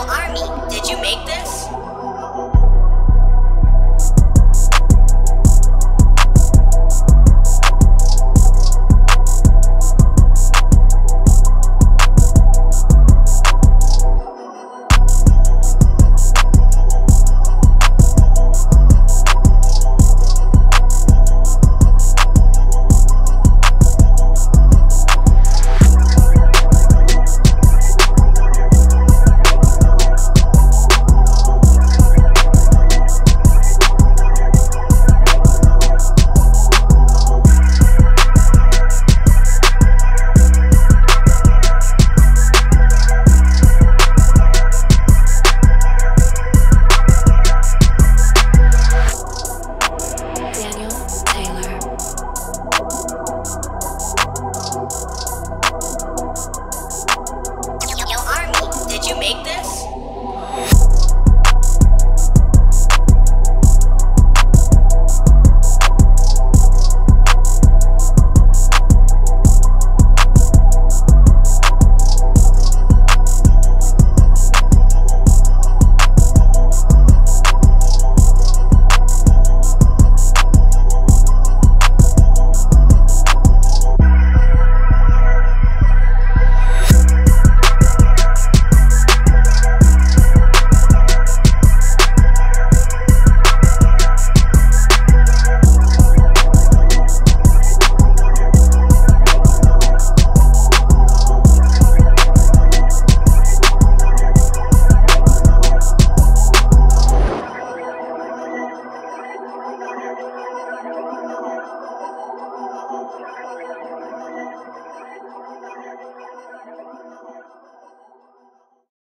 Royal Army. Did you make this?